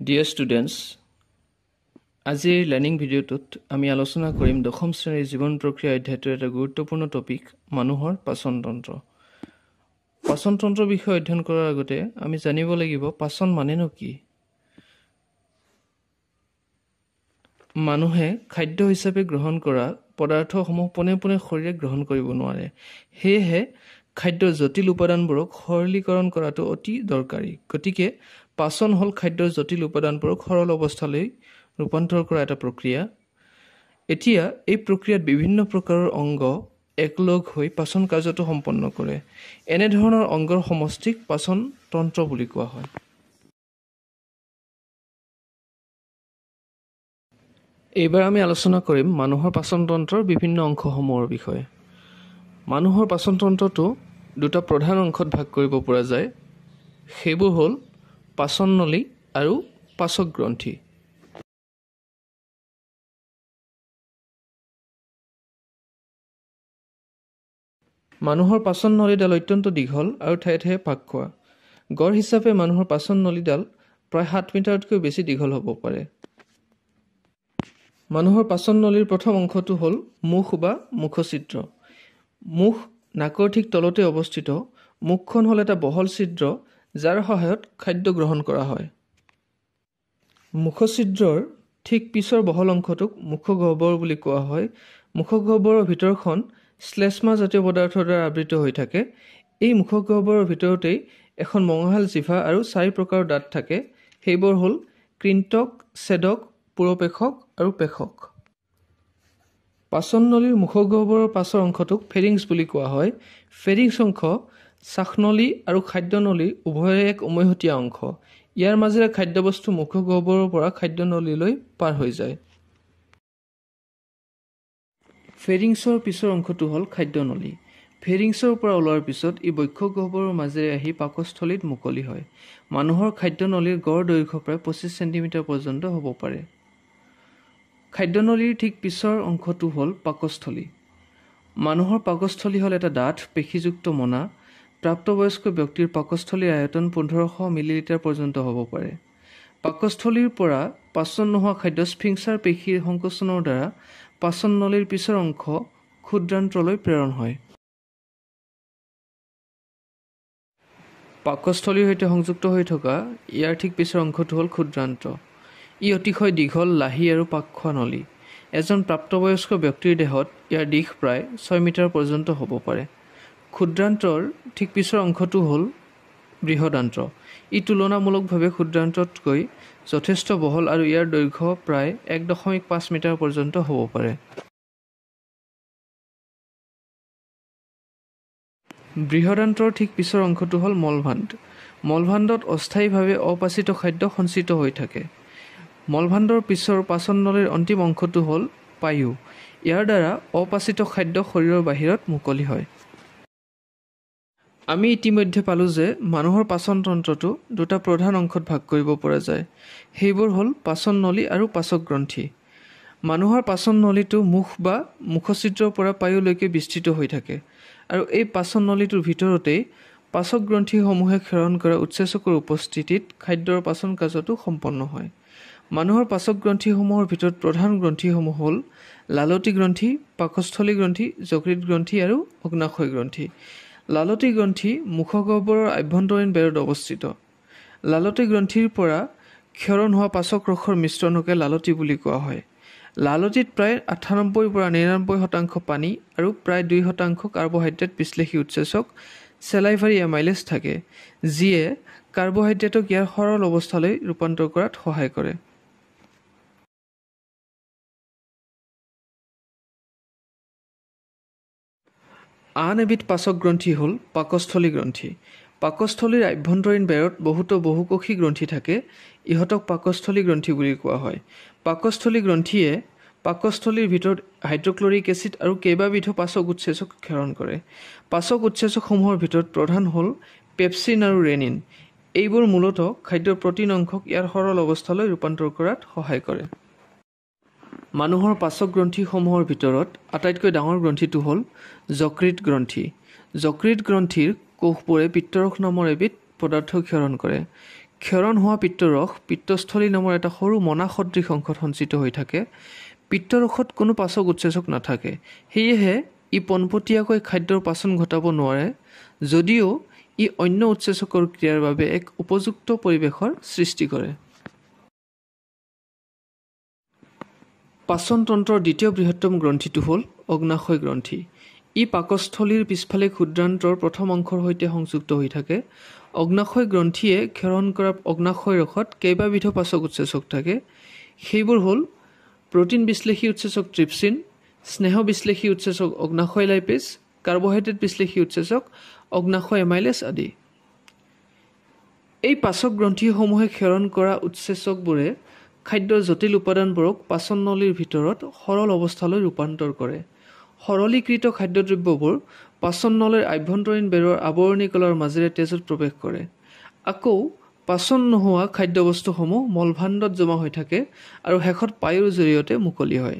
Dear students আজিৰ learning ভিডিঅ'টোত আমি আলোচনা কৰিম দশম শ্ৰেণীৰ জীৱন প্ৰক্ৰিয়া অধ্যায়টোৰ এটা গুৰুত্বপূৰ্ণ টপিক মানুহৰ পাচনতন্ত্ৰ পাচনতন্ত্ৰৰ বিষয়ে অধ্যয়ন কৰাৰ আগতে আমি জানিব লাগিব পাচন মানেনো কি? মানুহে খাদ্য হিচাপে গ্ৰহণ কৰা পদাৰ্থসমূহ পোনে পোনে শৰীৰে গ্ৰহণ কৰিব নোৱাৰে। সেয়েহে খাদ্যৰ জটিল উপাদানবোৰক সৰলীকৰণ কৰাটো অতি দৰকাৰী। গতিকে পাচন হ'ল খাদ্যৰ জটিল উপাদানবোৰক সৰল অৱস্থালৈ ৰূপান্তৰ কৰা এটা প্ৰক্ৰিয়া। এতিয়া এই প্ৰক্ৰিয়াত বিভিন্ন প্ৰকাৰৰ অংগ একলগ হৈ পাচন কাৰ্যটো সম্পন্ন কৰে। এনেধৰণৰ অংগৰ সমষ্টিক পাচন তন্ত্ৰ বুলি কোৱা হয়। এইবাৰ আমি আলোচনা কৰিম মানুহৰ পাচনতন্ত্ৰৰ বিভিন্ন অংশসমূহৰ বিষয়ে। মানুহৰ পাচনতন্ত্ৰটো দুটা প্ৰধান অংশত ভাগ কৰিব পৰা যায়। সেইবোৰ হ'ল পাচন নলী আৰু পাচক গ্ৰন্থি মানুহৰ পাচন নলীডাল অত্যন্ত দীঘল আৰু ঠায়ে ঠায়ে পাক খোৱা। গড় হিচাপে মানুহৰ পাচন নলীডাল প্ৰায় সাত মিটাৰতকৈ বেছি দীঘল হ'ব পাৰে। মানুহৰ পাচন নলীৰ প্ৰথম অংশটো হ'ল মুখ বা মুখছিদ্ৰ মুখ নাকৰ ঠিক তলতে অৱস্থিত। মুখখন হ'ল এটা বহল ছিদ্ৰ যাৰ সহায়ত খাদ্য গ্ৰহণ কৰা হয়। মুখছিদ্ৰৰ ঠিক পিছৰ বহল অংশটোক মুখগহ্বৰ বুলি কোৱা হয়। মুখগহ্বৰৰ ভিতৰখন শ্লেষ্মা জাতীয় পদাৰ্থৰ দ্বাৰা আবৃত হৈ থাকে। এই মুখগহ্বৰৰ ভিতৰতেই এখন মঙহাল জিভা আৰু চাৰি প্ৰকাৰৰ দাঁত থাকে। সেইবোৰ হ'ল কৃন্তক ছেদক পুৰপেশক আৰু পেশক পাচন নলীৰ মুখগহ্বৰৰ পাছৰ অংশটোক ফেৰিংছ বুলি কোৱা হয়। ফেৰিংছ অংশ শ্বাসনলী আৰু খাদ্যনলী উভয়ৰে এক উমৈহতীয়া অংশ। ইয়াৰ মাজেৰে খাদ্যবস্তু মুখগহ্বৰৰ পৰা খাদ্যনলীলৈ পাৰ হৈ যায়। ফেৰিংছৰ পিছৰ অংশটো হ'ল খাদ্যনলী। ফেৰিংছৰ পৰা ওলোৱাৰ পিছত ই বক্ষগহ্বৰৰ মাজেৰে আহি পাকস্থলীত মুকলি হয়। মানুহৰ খাদ্যনলীৰ গড় দৈৰ্ঘ্য প্ৰায় পঁচিছ চেণ্টিমিটাৰ পৰ্যন্ত হ'ব পাৰে। খাদ্যনলীৰ ঠিক পিছৰ অংশটো হ'ল পাকস্থলী। মানুহৰ পাকস্থলী হ'ল এটা ডাঠ পেশীযুক্ত মনা। প্ৰাপ্তবয়স্ক ব্যক্তিৰ পাকস্থলীৰ আয়তন পোন্ধৰশ মিলিলিটাৰ পৰ্যন্ত হ'ব পাৰে। পাকস্থলীৰ পৰা পাচন নোহোৱা খাদ্য স্ফিংচাৰ পেশীৰ সংকোচনৰ দ্বাৰা পাচন নলীৰ পিছৰ অংশ ক্ষুদ্ৰান্ত্ৰলৈ প্ৰেৰণ হয়। পাকস্থলীৰ সৈতে সংযুক্ত হৈ থকা ইয়াৰ ঠিক পিছৰ অংশটো হ'ল ক্ষুদ্ৰান্ত ই অতিশয় দীঘল লাহি আৰু পাক খোৱা নলী। এজন প্ৰাপ্তবয়স্ক ব্যক্তিৰ দেহত ইয়াৰ দীঘ প্ৰায় ছয় মিটাৰ পৰ্যন্ত হ'ব পাৰে। ক্ষুদ্ৰান্তৰ ঠিক পিছৰ অংশটো হ'ল বৃহদান্ত্ৰ। ই তুলনামূলকভাৱে ক্ষুদ্ৰান্ততকৈ যথেষ্ট বহল আৰু ইয়াৰ দৈৰ্ঘ্য প্ৰায় এক দশমিক পাঁচ মিটাৰ পৰ্যন্ত হ'ব পাৰে। বৃহদান্তৰ ঠিক পিছৰ অংশটো হ'ল মলভাণ্ড। মলভাণ্ডত অস্থায়ীভাৱে অপাচিত খাদ্য সঞ্চিত হৈ থাকে। মলভাণ্ডৰ পিছৰ পাচন নলীৰ অন্তিম অংশটো হ'ল পায়ু। ইয়াৰ দ্বাৰা অপাচিত খাদ্য শৰীৰৰ বাহিৰত মুকলি হয়। আমি ইতিমধ্যে পালোঁ যে মানুহৰ পাচনতন্ত্ৰটো দুটা প্ৰধান অংশত ভাগ কৰিব পৰা যায়। সেইবোৰ হ'ল পাচন নলী আৰু পাচক গ্ৰন্থি। মানুহৰ পাচন নলীটো মুখ বা মুখছিদ্ৰৰ পৰা পায়ুলৈকে বিস্তৃত হৈ থাকে আৰু এই পাচন নলীটোৰ ভিতৰতেই পাচক গ্ৰন্থিসমূহে ক্ষৰণ কৰা উৎসেচকৰ উপস্থিতিত খাদ্যৰ পাচন কাৰ্যটো সম্পন্ন হয়। মানুহৰ পাচক গ্ৰন্থিসমূহৰ ভিতৰত প্ৰধান গ্ৰন্থিসমূহ হ'ল লালতী গ্ৰন্থি পাকস্থলী গ্ৰন্থি যকৃত গ্ৰন্থি আৰু অগ্নাশয় গ্ৰন্থি। লালতী গ্ৰন্থি মুখগহ্বৰৰ আভ্যন্তৰীণ বেৰত অৱস্থিত। লালতী গ্ৰন্থিৰ পৰা ক্ষৰণ হোৱা পাচক ৰসৰ মিশ্ৰণকে লালতী বুলি কোৱা হয়। লালতীত প্ৰায় আঠানব্বৈৰ পৰা নিৰানব্বৈ শতাংশ পানী আৰু প্ৰায় দুই শতাংশ কাৰ্বহাইড্ৰেট বিশ্লেষী উৎসেচক চেলাইভাৰী এমাইলেজ থাকে যিয়ে কাৰ্বহাইড্ৰেটক ইয়াৰ সৰল অৱস্থালৈ ৰূপান্তৰ কৰাত সহায় কৰে। আন এবিধ পাচক গ্ৰন্থি হ'ল পাকস্থলী গ্ৰন্থি। পাকস্থলীৰ আভ্যন্তৰীণ বেৰত বহুতো বহুকোষী গ্ৰন্থি থাকে ইহঁতক পাকস্থলী গ্ৰন্থি বুলি কোৱা হয়। পাকস্থলী গ্ৰন্থিয়ে পাকস্থলীৰ ভিতৰত হাইড্ৰক্লৰিক এচিড আৰু কেইবাবিধো পাচক উৎসেচক ক্ষৰণ কৰে। পাচক উৎসেচকসমূহৰ ভিতৰত প্ৰধান হ'ল পেপচিন আৰু ৰেনিন। এইবোৰ মূলতঃ খাদ্যৰ প্ৰটিন অংশক ইয়াৰ সৰল অৱস্থালৈ ৰূপান্তৰ কৰাত সহায় কৰে। মানুহৰ পাচক গ্ৰন্থিসমূহৰ ভিতৰত আটাইতকৈ ডাঙৰ গ্ৰন্থিটো হ'ল যকৃত গ্ৰন্থি। যকৃত গ্ৰন্থিৰ কোষবোৰে পিত্তৰস নামৰ এবিধ পদাৰ্থ ক্ষৰণ কৰে। ক্ষৰণ হোৱা পিত্তৰস পিত্তস্থলী নামৰ এটা সৰু মনা সদৃশ অংশত সঞ্চিত হৈ থাকে। পিত্তৰসত কোনো পাচক উৎসেচক নাথাকে। সেয়েহে ই পোনপটীয়াকৈ খাদ্যৰ পাচন ঘটাব নোৱাৰে যদিও ই অন্য উৎসেচকৰ ক্ৰিয়াৰ বাবে এক উপযুক্ত পৰিৱেশৰ সৃষ্টি কৰে। পাচনতন্ত্ৰৰ দ্বিতীয় বৃহত্তম গ্ৰন্থিটো হ'ল অগ্নাশয় গ্ৰন্থি। ই পাকস্থলীৰ পিছফালে ক্ষুদ্ৰান্তৰ প্ৰথম অংশৰ সৈতে সংযুক্ত হৈ থাকে। অগ্নাশয় গ্ৰন্থিয়ে ক্ষৰণ কৰা অগ্নাশয় ৰসত কেইবাবিধো পাচক উৎসেচক থাকে। সেইবোৰ হ'ল প্ৰটিন বিশ্লেষী উৎসেচক ট্ৰিপচিন স্নেহ বিশ্লেষী উৎসেচক অগ্নাশয় লাইপেজ কাৰ্বহাইড্ৰেট বিশ্লেষী উৎসেচক অগ্নাশয় এমাইলেছ আদি। এই পাচক গ্ৰন্থিসমূহে ক্ষৰণ কৰা উৎসেচকবোৰে খাদ্যৰ জটিল উপাদানবোৰক পাচন নলীৰ ভিতৰত সৰল অৱস্থালৈ ৰূপান্তৰ কৰে। সৰলীকৃত খাদ্যদ্ৰব্যবোৰ পাচন নলীৰ আভ্যন্তৰীণ বেৰৰ আৱৰণী কলাৰ মাজেৰে তেজত প্ৰৱেশ কৰে। আকৌ পাচন নোহোৱা খাদ্যবস্তুসমূহ মলভাণ্ডত জমা হৈ থাকে আৰু শেষত পায়ুৰ জৰিয়তে মুকলি হয়।